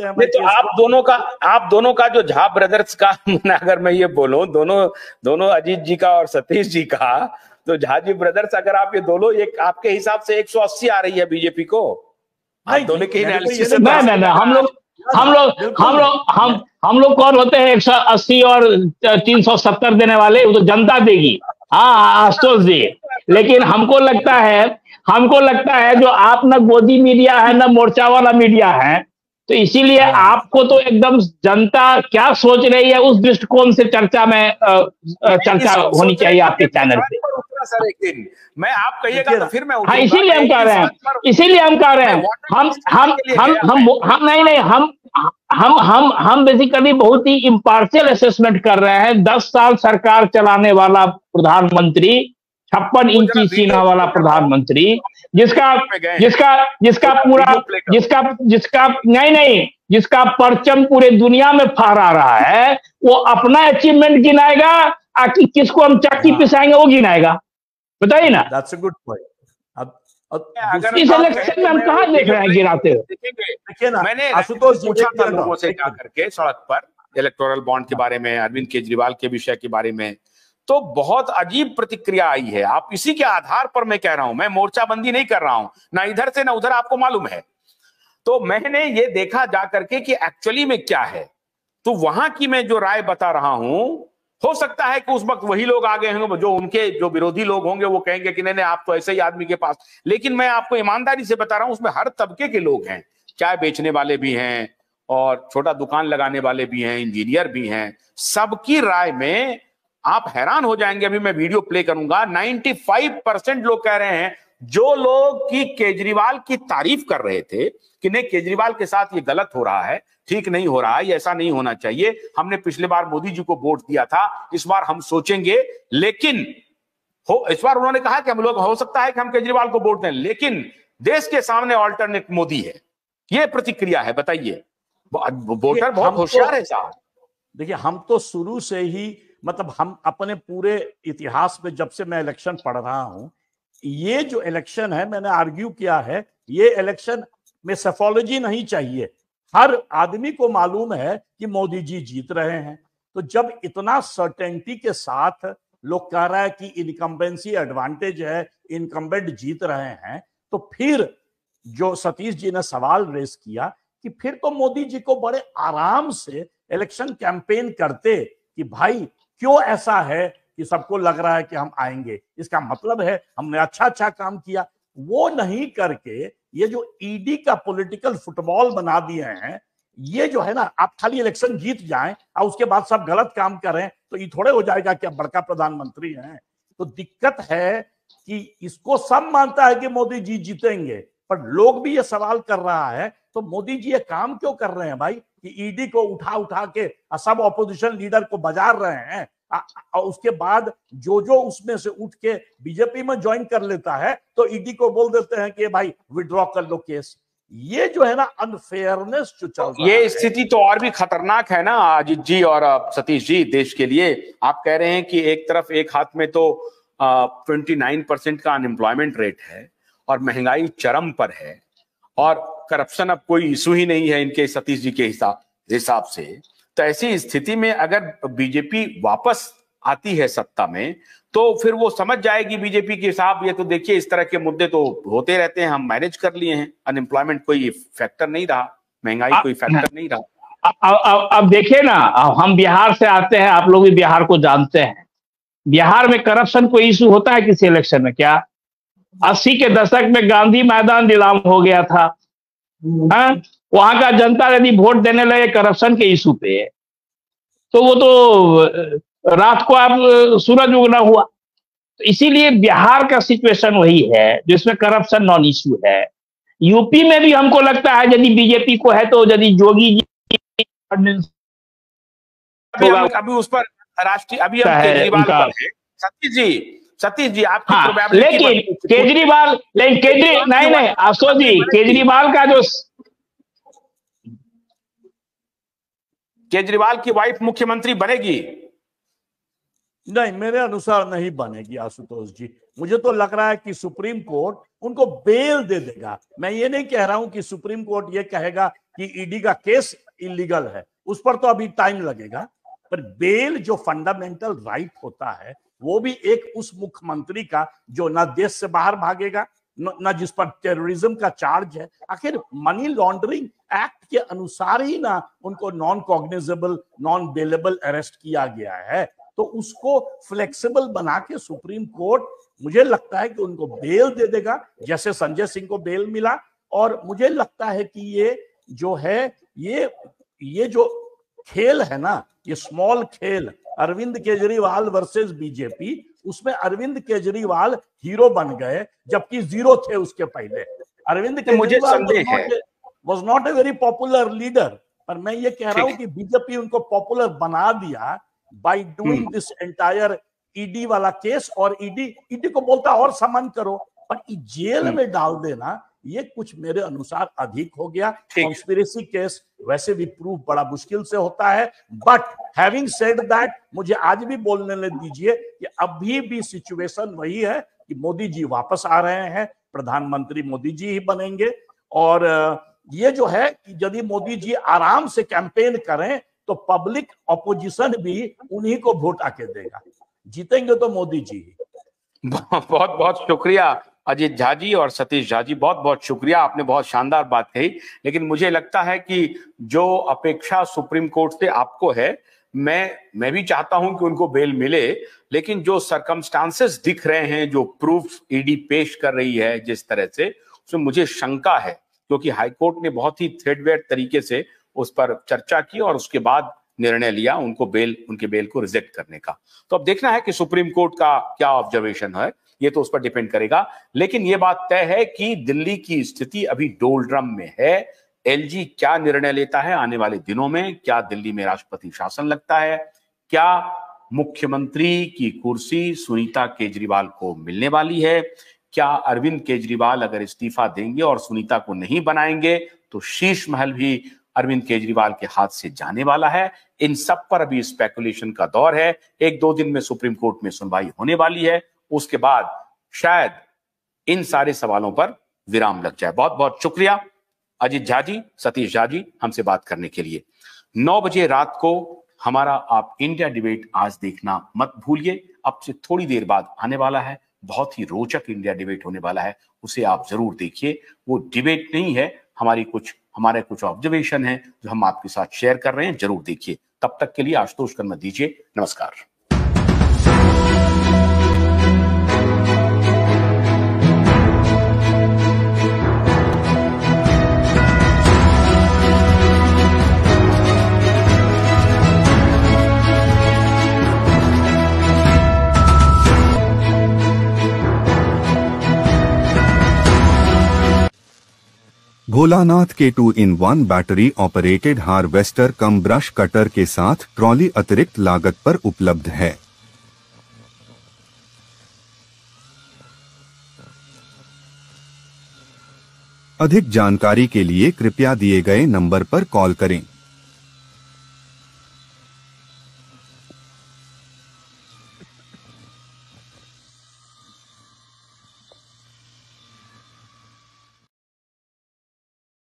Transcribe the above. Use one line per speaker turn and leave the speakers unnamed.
नहीं तो आप दोनों का आप दोनों का जो झा ब्रदर्स का अगर मैं ये बोलूँ दोनों दोनों अजीत जी का और सतीश जी का तो झा जी ब्रदर्स अगर आप ये दोनों एक आपके हिसाब से 180 आ रही है बीजेपी को?
नहीं दोनों के एनालिसिस तो नहीं नहीं हम लोग हम लोग हम लोग हम हम लोग कौन होते हैं एक सौ अस्सी और तीन सौ सत्तर देने वाले? वो तो जनता देगी। हाँ आशुतोष जी। लेकिन हमको लगता है हमको लगता है जो आप ना गोदी मीडिया है ना मोर्चा वाला मीडिया है तो इसीलिए हाँ। आपको तो एकदम जनता क्या सोच रही है उस दृष्टिकोण से चर्चा में चर्चा होनी चाहिए आपके चैनल पे।
सर एक दिन। मैं आप कहिएगा तो फिर मैं
हाँ इसीलिए हम कह रहे हैं। इसीलिए हम कह रहे हैं। हम हम हम हम हम नहीं नहीं हम हम हम हम बेसिकली बहुत ही इम्पार्शियल असेसमेंट कर रहे हैं। दस साल सरकार चलाने वाला प्रधानमंत्री छप्पन इंची सीना वाला प्रधानमंत्री जिसका जिसका जिसका पूरा जिसका जिसका नहीं नहीं जिसका परचम पूरे दुनिया में फहरा रहा है वो अपना अचीवमेंट गिनाएगा कि किसको हम चक्की हाँ। पिसाएँगे वो गिनाएगा। बताइए ना।
दैट्स गुड पॉइंट
इस इलेक्शन में हम कहा देख रहे हैं गिराते हुए?
देखिए ना मैंने आशुतोष पूछा था लोगों से जाकर के सड़क पर इलेक्टोरल बॉन्ड के बारे में अरविंद केजरीवाल के विषय के बारे में। तो बहुत अजीब प्रतिक्रिया आई है। आप इसी के आधार पर मैं कह रहा हूँ, मैं मोर्चाबंदी नहीं कर रहा हूँ, ना इधर से ना उधर, आपको मालूम है। तो मैंने ये देखा जा करके कि एक्चुअली में क्या है। तो वहाँ की मैं जो राय बता रहा हूँ, हो सकता है कि उस वक्त वही लोग आ गए होंगे, जो उनके जो विरोधी लोग होंगे, वो कहेंगे कि नहीं नहीं, आप तो ऐसे ही आदमी के पास। लेकिन मैं आपको ईमानदारी से बता रहा हूँ, उसमें हर तबके के लोग हैं। चाय बेचने वाले भी हैं और छोटा दुकान लगाने वाले भी हैं, इंजीनियर भी हैं। सबकी राय में आप हैरान हो जाएँगे अभी मैं वीडियो प्ले करूँगा। 95 परसेंट लोग कह रहे हैं जो लोग की केजरीवाल की तारीफ़ कर रहे थे कि नहीं केजरीवाल के साथ ये गलत हो रहा है ठीक नहीं हो रहा है ऐसा नहीं होना चाहिए। हमने पिछले बार मोदी जी को वोट दिया था इस बार हम सोचेंगे लेकिन हो इस बार उन्होंने कहा कि हम लोग हो सकता है कि हम केजरीवाल को वोट दें लेकिन देश के सामने ऑल्टरनेट मोदी है। ये प्रतिक्रिया है बताइए। वोटर बहुत होशियार है साहब।
देखिए हम तो शुरू से ही मतलब हम अपने पूरे इतिहास में जब से मैं इलेक्शन पढ़ रहा हूँ, ये जो इलेक्शन है, मैंने आर्ग्यू किया है, ये इलेक्शन में सेफोलॉजी नहीं चाहिए। हर आदमी को मालूम है कि मोदी जी जीत रहे हैं। तो जब इतना सर्टेनिटी के साथ लोग कह रहा है कि इनकम्बेंसी एडवांटेज है इनकम्बेंट जीत रहे हैं तो फिर जो सतीश जी ने सवाल रेस किया कि फिर तो मोदी जी को बड़े आराम से इलेक्शन कैंपेन करते कि भाई क्यों ऐसा है कि सबको लग रहा है कि हम आएँगे? इसका मतलब है हमने अच्छा अच्छा काम किया। वो नहीं करके ये जो ईडी का पॉलिटिकल फुटबॉल बना दिए हैं, ये जो है ना, आप खाली इलेक्शन जीत जाएँ, और उसके बाद सब गलत काम करें तो ये थोड़े हो जाएगा कि आप बड़का प्रधानमंत्री हैं। तो दिक्कत है कि इसको सब मानता है कि मोदी जी जीतेंगे, पर लोग भी ये सवाल कर रहा है तो मोदी जी ये काम क्यों कर रहे हैं भाई? कि ईडी को उठा उठा के सब ऑपोजिशन लीडर को बजार रहे हैं। और उसके बाद जो जो उसमें से उठ के बीजेपी में ज्वाइन कर लेता है तो ईडी को बोल देते हैं कि भाई विड्रॉ कर लो केस ये जो है ना अनफेयरनेस जो चल
रहा ये स्थिति तो और भी खतरनाक है ना अजित जी और सतीश जी देश के लिए। आप कह रहे हैं कि एक तरफ़ एक हाथ में तो ट्वेंटी नाइन परसेंट का अनएम्प्लॉयमेंट रेट है और महँगाई चरम पर है। और करप्शन अब कोई इशू ही नहीं है इनके सतीश जी के हिसाब हिसाब से। तो ऐसी स्थिति में अगर बीजेपी वापस आती है सत्ता में तो फिर वो समझ जाएगी बीजेपी के साहब ये तो देखिए इस तरह के मुद्दे तो होते रहते हैं हम मैनेज कर लिए हैं। अनएम्प्लॉयमेंट कोई फैक्टर नहीं रहा महँगाई कोई फैक्टर नहीं रहा।
अब देखिए ना हम बिहार से आते हैं आप लोग भी बिहार को जानते हैं। बिहार में करप्शन कोई इशू होता है किसी इलेक्शन में? क्या? अस्सी के दशक में गांधी मैदान नीलाम हो गया था। हाँ? वहाँ का जनता यदि वोट देने लगे करप्शन के इशू पे तो वो तो रात को आप सूरज उगना हुआ। तो इसीलिए बिहार का सिचुएशन वही है जिसमें करप्शन नॉन इशू है यूपी में भी हमको लगता है यदि बीजेपी को है तो यदि जोगी जी
अभी, अभी उस पर राष्ट्रीय अभी हम केजरीवाल पर सतीश जी सतीश जी आप
हाँ, लेकिन केजरीवाल लेकिन केजरी नहीं नहीं अशोक जी केजरीवाल का जो
केजरीवाल की वाइफ मुख्यमंत्री बनेगी?
नहीं मेरे अनुसार नहीं बनेगी आशुतोष जी। मुझे तो लग रहा है कि सुप्रीम कोर्ट उनको बेल दे देगा। मैं ये नहीं कह रहा हूँ कि सुप्रीम कोर्ट ये कहेगा कि ईडी का केस इलीगल है। उस पर तो अभी टाइम लगेगा। पर बेल जो फंडामेंटल राइट होता है वो भी एक उस मुख्यमंत्री का जो ना देश से बाहर भागेगा, न जिस पर टेररिज्म का चार्ज है। आखिर मनी लॉन्ड्रिंग एक्ट के अनुसार ही ना उनको non cognizable non bailable arrest किया गया है। तो उसको फ्लेक्सिबल बना के सुप्रीम कोर्ट मुझे लगता है कि उनको बेल दे देगा, जैसे संजय सिंह को बेल मिला। और मुझे लगता है कि ये जो है, ये ये जो खेल है ना, ये स्मॉल खेल अरविंद केजरीवाल वर्सेस बीजेपी उसमें अरविंद केजरीवाल हीरो बन गए जबकि ज़ीरो थे उसके पहले। Arvind was not a very popular leader पर मैं ये कह रहा हूँ कि बीजेपी उनको पॉपुलर बना दिया by doing this entire ED वाला केस और ईडी e ईडी e को बोलता और समन करो पर जेल हम्म। में डाल देना ये कुछ मेरे अनुसार अधिक हो गया। कॉन्स्पिरेसी केस वैसे भी प्रूफ बड़ा मुश्किल से होता है। बट हैविंग सेड दैट मुझे आज भी बोलने दीजिए कि अभी भी सिचुएशन वही है कि मोदी जी वापस आ रहे हैं प्रधानमंत्री मोदी जी ही बनेंगे। और ये जो है कि यदि मोदी जी आराम से कैंपेन करें तो पब्लिक ऑपोजिशन भी उन्हीं को वोट आके देगा। जीतेंगे तो मोदी जी
बहुत बहुत शुक्रिया। अजीत झा जी और सतीश झा जी, बहुत बहुत शुक्रिया, आपने बहुत शानदार बात कही। लेकिन मुझे लगता है कि जो अपेक्षा सुप्रीम कोर्ट से आपको है, मैं मैं भी चाहता हूँ कि उनको बेल मिले, लेकिन जो सरकमस्टांसेस दिख रहे हैं, जो प्रूफ ईडी पेश कर रही है जिस तरह से, उसमें मुझे शंका है, क्योंकि हाईकोर्ट ने बहुत ही थ्रेडवेयर तरीके से उस पर चर्चा की और उसके बाद निर्णय लिया उनको बेल उनके बेल को रिजेक्ट करने का। तो अब देखना है कि सुप्रीम कोर्ट का क्या ऑब्जर्वेशन है, ये तो उस पर डिपेंड करेगा। लेकिन ये बात तय है कि दिल्ली की स्थिति अभी डोलड्रम में है। एलजी क्या निर्णय लेता है आने वाले दिनों में? क्या दिल्ली में राष्ट्रपति शासन लगता है? क्या मुख्यमंत्री की कुर्सी सुनीता केजरीवाल को मिलने वाली है? क्या अरविंद केजरीवाल अगर इस्तीफा देंगे और सुनीता को नहीं बनाएँगे तो शीश महल भी अरविंद केजरीवाल के हाथ से जाने वाला है। इन सब पर अभी स्पेकुलेशन का दौर है। एक दो दिन में सुप्रीम कोर्ट में सुनवाई होने वाली है। उसके बाद शायद इन सारे सवालों पर विराम लग जाए। बहुत बहुत शुक्रिया। अजीत झा जी, सतीश झा जी, हमसे बात करने के लिए। नौ बजे रात को हमारा आप इंडिया डिबेट आज देखना मत भूलिए। अब से थोड़ी देर बाद आने वाला है। बहुत ही रोचक इंडिया डिबेट होने वाला है। उसे आप ज़रूर देखिए। वो डिबेट नहीं है। हमारी कुछ हमारे कुछ ऑब्जर्वेशन है जो हम आपके साथ शेयर कर रहे हैं, ज़रूर देखिए। तब तक के लिए आशुतोष कर्म दीजिए। नमस्कार।
भोलानाथ के two in one battery operated harvester cum brush cutter के साथ ट्रॉली अतिरिक्त लागत पर उपलब्ध है। अधिक जानकारी के लिए कृपया दिए गए नंबर पर कॉल करें।